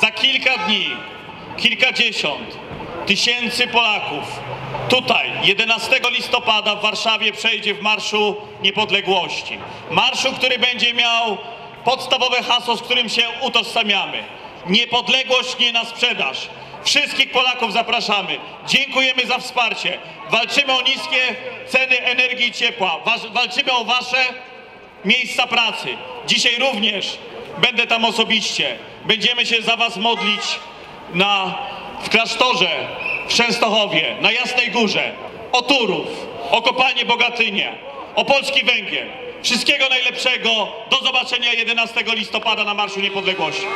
za kilka dni kilkadziesiąt tysięcy Polaków tutaj 11 listopada w Warszawie przejdzie w Marszu Niepodległości. Marszu, który będzie miał podstawowe hasło, z którym się utożsamiamy. Niepodległość nie na sprzedaż. Wszystkich Polaków zapraszamy. Dziękujemy za wsparcie. Walczymy o niskie ceny energii i ciepła. Walczymy o wasze miejsca pracy. Dzisiaj również będę tam osobiście. Będziemy się za was modlić na, w klasztorze w Częstochowie, na Jasnej Górze, o Turów, o kopalnię Bogatynia, o polski węgiel. Wszystkiego najlepszego. Do zobaczenia 11 listopada na Marszu Niepodległości.